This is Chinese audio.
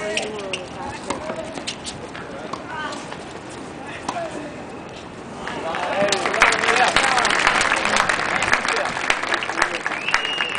我。